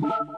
you